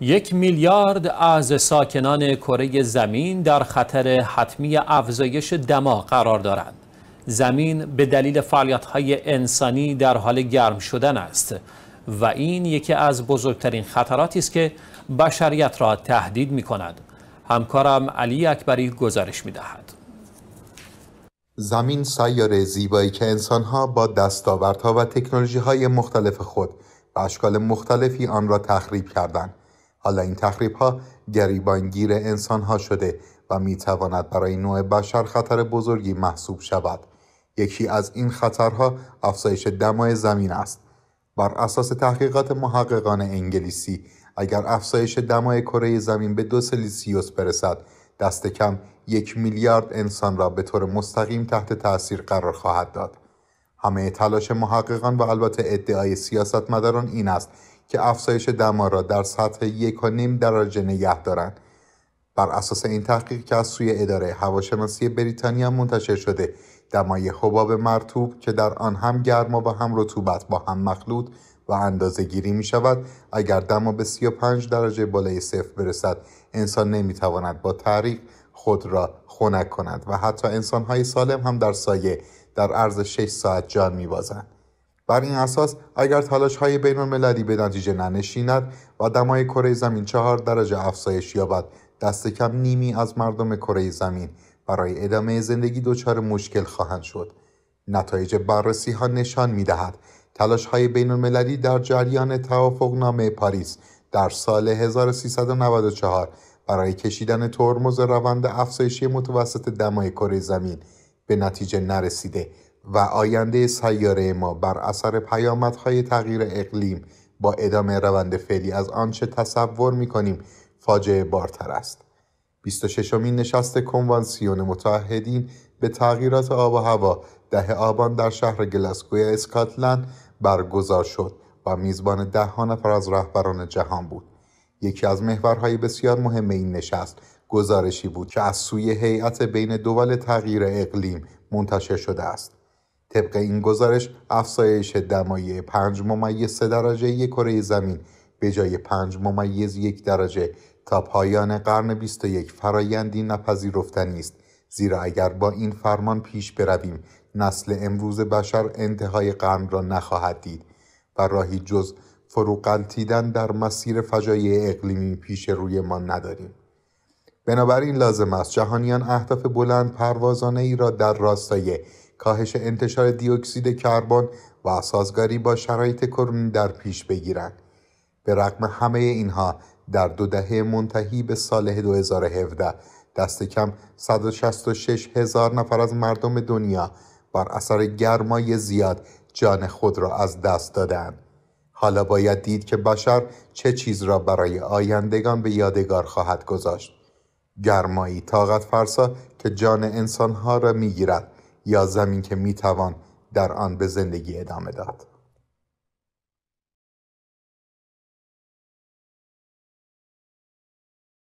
یک میلیارد از ساکنان کره زمین در خطر حتمی افزایش دما قرار دارند. زمین به دلیل فعالیت‌های انسانی در حال گرم شدن است و این یکی از بزرگترین خطراتی است که بشریت را تهدید می کند. همکارم علی اکبری گزارش می دهد. زمین سیاره زیبایی که انسانها با دستاوردها و تکنولوژی های مختلف خود و اشکال مختلفی آن را تخریب کردند. حالا این تخریب ها گریبانگیر انسان ها شده و می تواند برای نوع بشر خطر بزرگی محسوب شود. یکی از این خطرها افزایش دمای زمین است. بر اساس تحقیقات محققان انگلیسی اگر افزایش دمای کره زمین به دو سلیسیوس برسد دست کم یک میلیارد انسان را به طور مستقیم تحت تاثیر قرار خواهد داد. همه تلاش محققان و البته ادعای سیاستمداران این است که افزایش دما را در سطح یک و نیم درجه نگه دارند. بر اساس این تحقیق که از سوی اداره هواشناسی بریتانیا منتشر شده دمای حباب مرتوب که در آن هم گرما و هم رطوبت با هم مخلوط و اندازه گیری می شود اگر دما به 35 درجه بالای صفر برسد انسان نمی تواند با تاریخ خود را خنک کند و حتی انسانهای سالم هم در سایه در عرض 6 ساعت جان می بازند. بر این اساس اگر تلاش های بین المللی به نتیجه ننشیند و دمای کره زمین چهار درجه افزایش یابد. دست کم نیمی از مردم کره زمین. برای ادامه زندگی دچار مشکل خواهند شد. نتایج بررسی ها نشان می دهد تلاش های بین المللی در جریان توافقنامه پاریس در سال 1394 برای کشیدن ترمز روند افزایشی متوسط دمای کره زمین به نتیجه نرسیده. و آینده سیاره ما بر اثر پیامدهای تغییر اقلیم با ادامه روند فعلی از آنچه تصور می‌کنیم فاجعه بارتر است. 26 امین نشست کنوانسیون متحدین به تغییرات آب و هوا ده آبان در شهر گلاسگوی اسکاتلند برگزار شد و میزبان ده ها نفر از رهبران جهان بود. یکی از محورهای بسیار مهم این نشست گزارشی بود که از سوی هیئت بین دول تغییر اقلیم منتشر شده است. طبق این گزارش افزایش دمای 5 ممیز 3 درجه کره زمین به جای 5 ممیز یک درجه تا پایان قرن 21 فرایندی نپذیرفتنی است. زیرا اگر با این فرمان پیش برویم نسل امروز بشر انتهای قرن را نخواهد دید و راهی جز فروغلطیدن در مسیر فجایع اقلیمی پیش روی ما نداریم. بنابراین لازم است جهانیان اهداف بلند پروازانه ای را در راستای کاهش انتشار دیوکسید کربن و سازگاری با شرایط کرونی در پیش بگیرند به رغم همه اینها در دو دهه منتهی به سال 2017 دست کم 166 هزار نفر از مردم دنیا بر اثر گرمای زیاد جان خود را از دست دادند. حالا باید دید که بشر چه چیز را برای آیندگان به یادگار خواهد گذاشت. گرمایی طاقت فرسا که جان انسانها را می‌گیرد یا زمین که می‌توان در آن به زندگی ادامه داد.